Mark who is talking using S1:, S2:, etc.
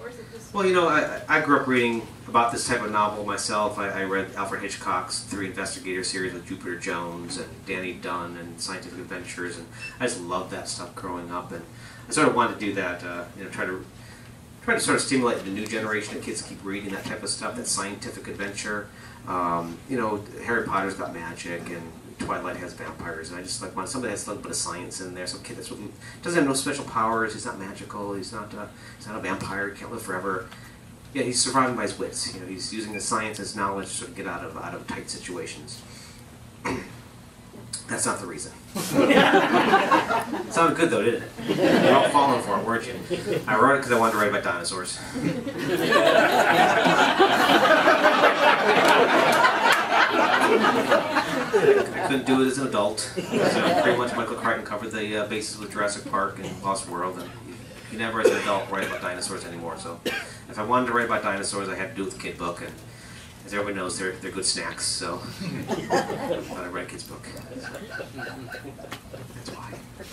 S1: Or is it just?
S2: Well, you know, I, I grew up reading about this type of novel myself. I, I read Alfred Hitchcock's Three Investigator series with Jupiter Jones and Danny Dunn and Scientific Adventures, and I just loved that stuff growing up. And I sort of wanted to do that, uh, you know, try to try to sort of stimulate the new generation of kids to keep reading that type of stuff, that scientific adventure. Um, you know, Harry Potter's got magic, and Twilight has vampires, and I just like want somebody that's a little bit of science in there. Some kid that's doesn't have no special powers. He's not magical. He's not. Uh, he's not a vampire. He can't live forever. Yeah, he's surviving by his wits. You know, he's using his science, his knowledge to sort of get out of out of tight situations. That's not the reason. Sounded good though, didn't it? You're all falling for it, weren't you? I wrote it because I wanted to write about dinosaurs. I couldn't do it as an adult. So pretty much Michael Crichton covered the uh, basis with Jurassic Park and Lost World, and you never as an adult write about dinosaurs anymore. So if I wanted to write about dinosaurs, I had to do it with a kid book, and as everyone knows, they're, they're good snacks, so I thought I'd write a kid's book. That's why.